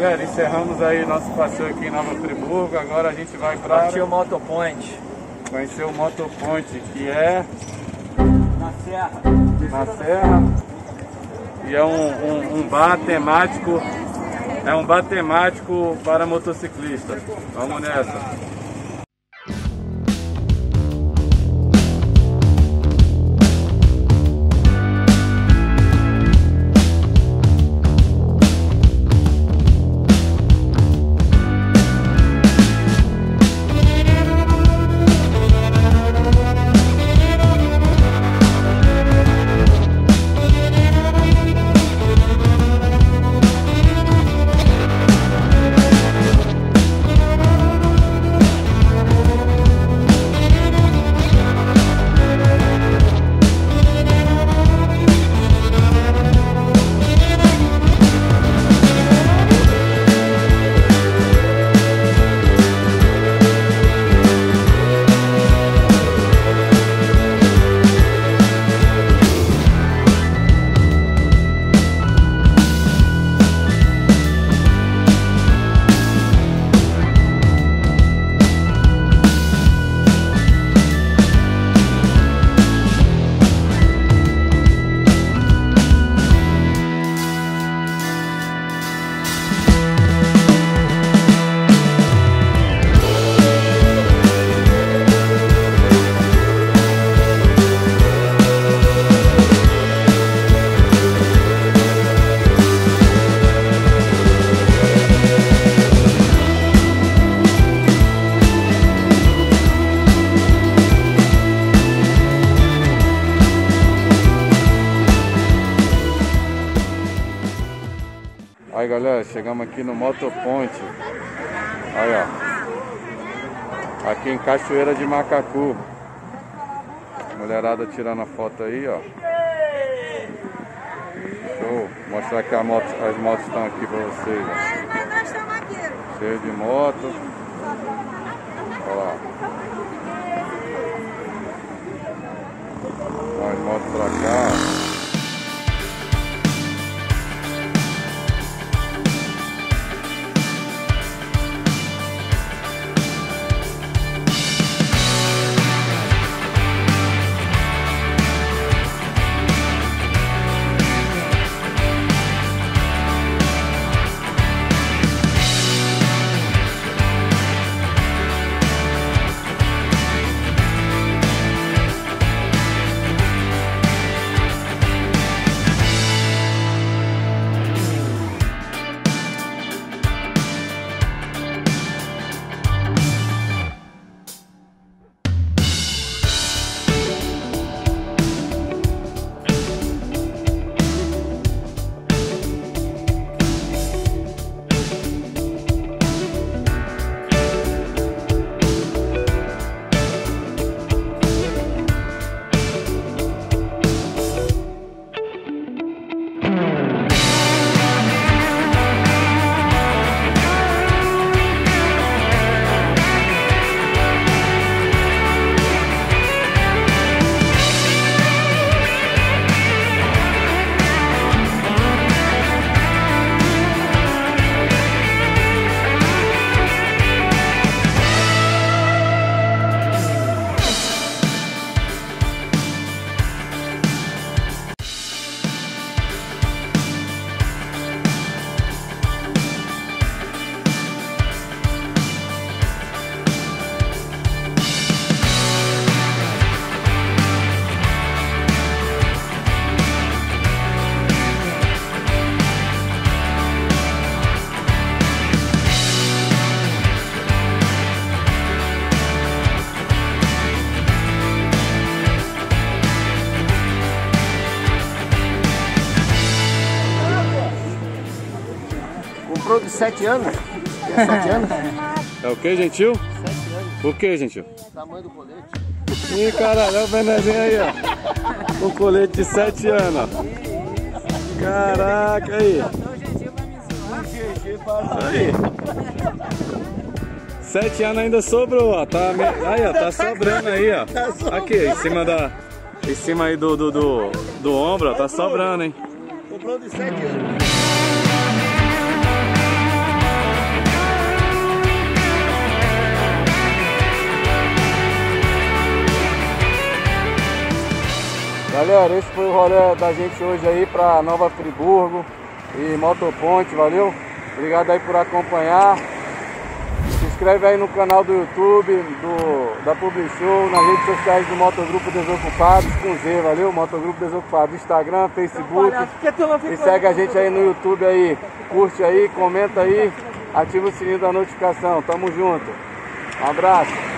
galera, encerramos aí nosso passeio aqui em Nova Friburgo. Agora a gente vai para Partiu o Motopoint. conhecer o Motoponte, que é Na Serra. na Serra. E é um, um, um bar temático. É um bar temático para motociclistas. Vamos nessa. Aí galera, chegamos aqui no Motoponte. Aí ó. Aqui em Cachoeira de Macacu. Mulherada tirando a foto aí, ó. Show. Mostrar que moto, as motos estão aqui pra vocês, ó. Cheio de moto. Olha lá. Mais motos pra cá. Comprou 7 anos? É 7 anos? É o que, gentil? 7 anos. O que, gentil? Tamanho do colete. Ih, caralho, olha o Benezinho aí, ó. Um colete de 7 anos, ó. Caraca, aí. Aí. Sete anos ainda sobrou, ó. Tá, me- aí, ó, tá sobrando aí, ó. Aqui, em cima da. Em cima aí do, do, do, do ombro, ó, tá sobrando, hein? Comprou de 7 anos. Galera, esse foi o rolê da gente hoje aí pra Nova Friburgo e Motoponte, valeu? Obrigado aí por acompanhar. Se inscreve aí no canal do YouTube, do, da Publishow, nas redes sociais do Motogrupo Desocupados, com Z, valeu? Motogrupo Desocupados, Instagram, Facebook. E segue a gente aí no YouTube aí, curte aí, comenta aí, ativa o sininho da notificação. Tamo junto. Um abraço.